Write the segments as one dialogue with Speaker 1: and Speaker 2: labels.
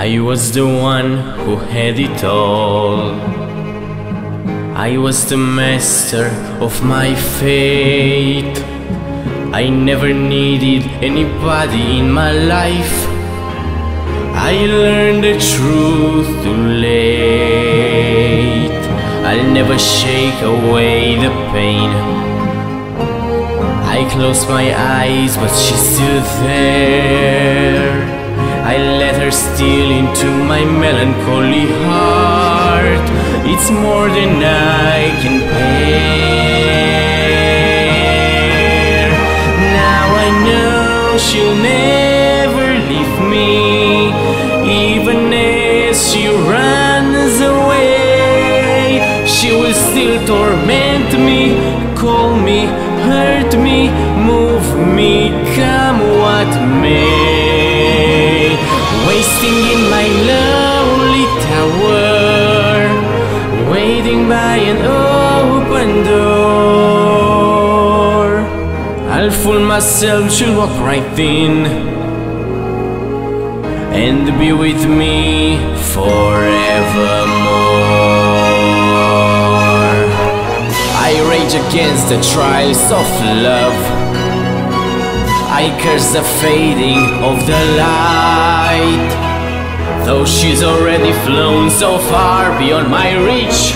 Speaker 1: I was the one who had it all. I was the master of my fate. I never needed anybody in my life. I learned the truth too late. I'll never shake away the pain. I closed my eyes, but she's still there. I let her steal into my melancholy heart. It's more than I can bear. Now I know she'll never leave me, even as she runs away. She will still torment me, call me, hurt me, move me, come what may. I'll fool myself, she'll walk right in and be with me forevermore. I rage against the trials of love. I curse the fading of the light. Though she's already flown so far beyond my reach,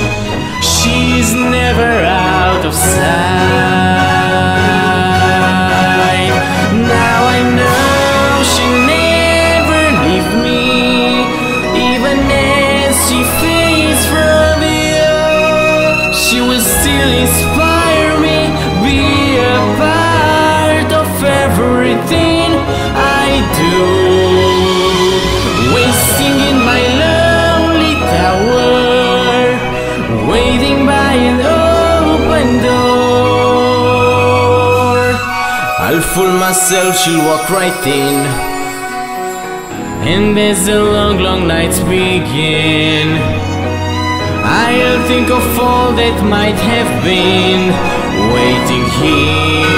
Speaker 1: fool myself, she'll walk right in. And as the long, long nights begin, I'll think of all that might have been waiting here.